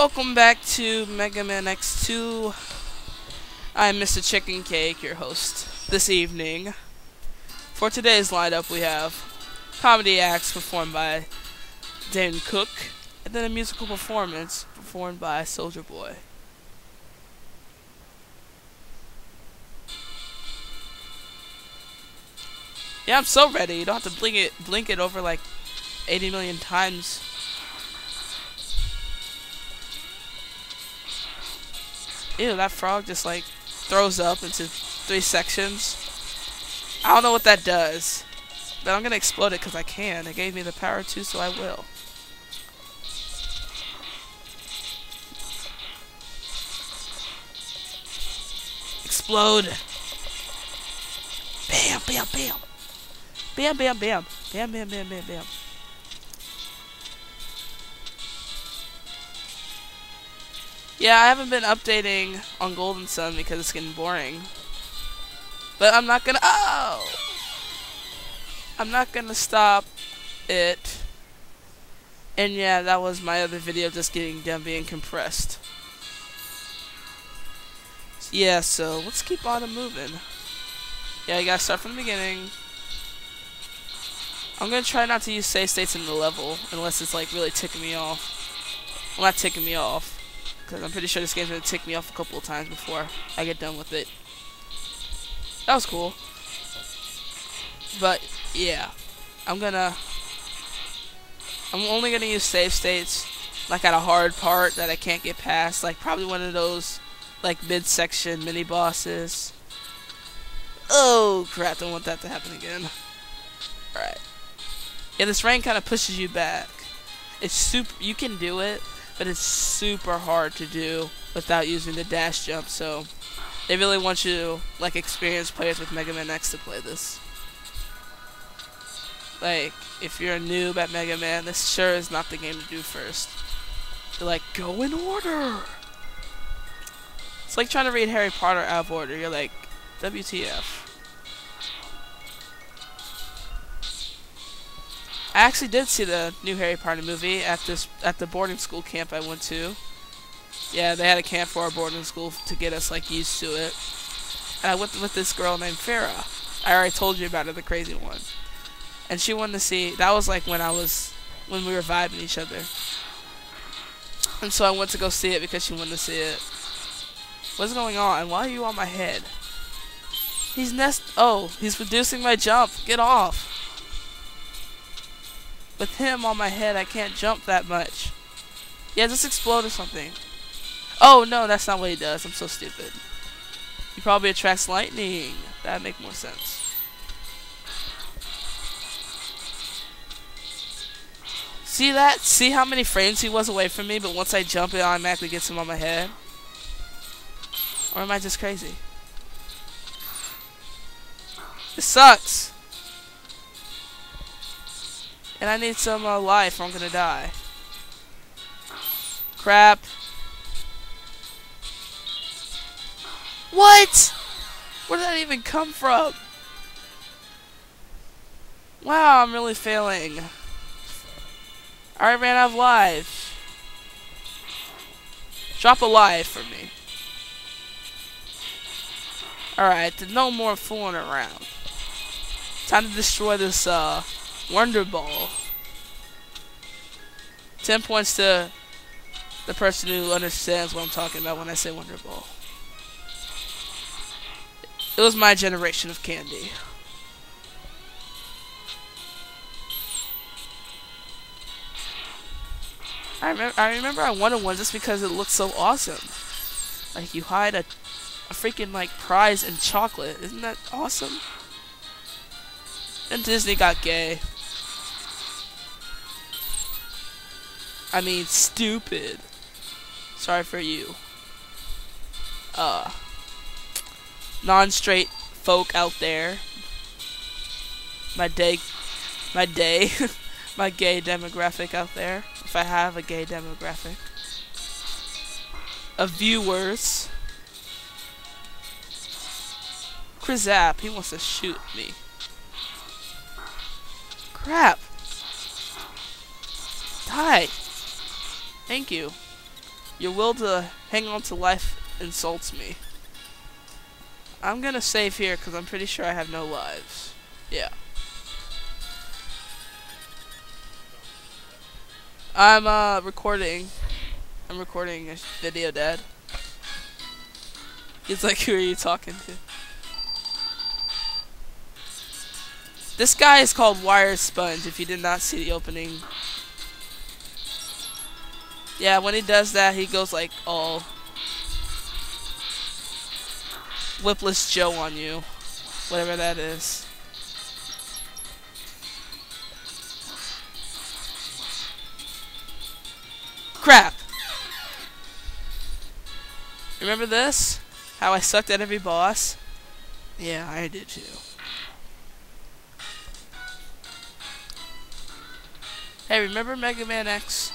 Welcome back to Mega Man X2. I'm Mr. Chicken Cake, your host this evening. For today's lineup, we have comedy acts performed by Dan Cook, and then a musical performance performed by Soldier Boy. Yeah, I'm so ready. You don't have to blink it, blink it over like 80 million times. Ew, that frog just like throws up into three sections. I don't know what that does. But I'm gonna explode it because I can. It gave me the power to, so I will. Explode! Bam, bam, bam! Bam, bam, bam! Bam, bam, bam, bam, bam. Yeah, I haven't been updating on Golden Sun because it's getting boring. But I'm not gonna- Oh! I'm not gonna stop it. And yeah, that was my other video just getting done being compressed. Yeah, so let's keep on moving. Yeah, you gotta start from the beginning. I'm gonna try not to use save states in the level unless it's like really ticking me off. Well, not ticking me off. Because I'm pretty sure this game's going to tick me off a couple of times before I get done with it. That was cool. But, yeah. I'm gonna... I'm only gonna use save states, like at a hard part that I can't get past. Like, probably one of those, like, mid-section mini-bosses. Oh, crap. Don't want that to happen again. Alright. Yeah, this rain kind of pushes you back. It's super... You can do it but it's super hard to do without using the dash jump, so they really want you, like experienced players with Mega Man X to play this. Like, if you're a noob at Mega Man, this sure is not the game to do first. You're like, go in order! It's like trying to read Harry Potter out of order. You're like, WTF. I actually did see the new Harry Potter movie at this at the boarding school camp I went to. Yeah, they had a camp for our boarding school to get us like used to it. And I went with this girl named Farah. I already told you about her, the crazy one. And she wanted to see. That was like when I was when we were vibing each other. And so I went to go see it because she wanted to see it. What's going on? And why are you on my head? He's nest. Oh, he's reducing my jump. Get off. With him on my head, I can't jump that much. Yeah, just explode or something. Oh, no, that's not what he does. I'm so stupid. He probably attracts lightning. That'd make more sense. See that? See how many frames he was away from me, but once I jump, it automatically gets him on my head? Or am I just crazy? This sucks. And I need some uh, life or I'm gonna die. Crap. What? Where did that even come from? Wow, I'm really failing. I ran out of life. Drop a life for me. Alright, there's no more fooling around. Time to destroy this, uh, Wonder Ball. 10 points to the person who understands what I'm talking about when I say Wonder Ball. It was my generation of candy. I remember, I remember I wanted one just because it looked so awesome. Like, you hide a, a freaking, like, prize in chocolate. Isn't that awesome? And Disney got gay. I mean, stupid. Sorry for you. Uh, non-straight folk out there. My day, my day, my gay demographic out there. If I have a gay demographic. Of viewers. Chris he wants to shoot me. Crap. Die. Thank you. Your will to hang on to life insults me. I'm gonna save here because I'm pretty sure I have no lives. Yeah. I'm uh recording. I'm recording a video, Dad. He's like, who are you talking to? This guy is called Wire Sponge, if you did not see the opening. Yeah, when he does that, he goes like all Whipless Joe on you. Whatever that is. Crap! Remember this? How I sucked at every boss? Yeah, I did too. Hey, remember Mega Man X?